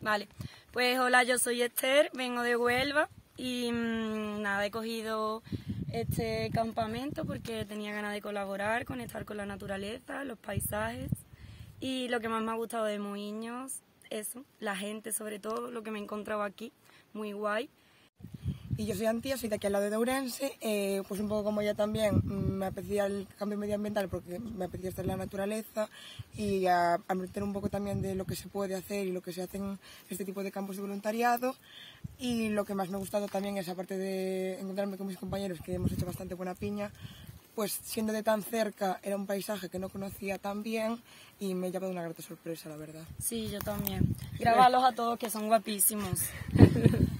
Vale, pues hola, yo soy Esther, vengo de Huelva y mm, nada, he cogido este campamento porque tenía ganas de colaborar, conectar con la naturaleza, los paisajes y lo que más me ha gustado de Moiños, eso, la gente sobre todo, lo que me he encontrado aquí, muy guay. Y yo soy Antía, soy de aquí al lado de Ourense, eh, pues un poco como ella también, mm, me apetecía el cambio medioambiental porque me apetecía estar en la naturaleza y a, a meter un poco también de lo que se puede hacer y lo que se hace en este tipo de campos de voluntariado. Y lo que más me ha gustado también es, aparte de encontrarme con mis compañeros, que hemos hecho bastante buena piña, pues siendo de tan cerca era un paisaje que no conocía tan bien y me ha llevado una grata sorpresa, la verdad. Sí, yo también. Grabarlos a todos que son guapísimos.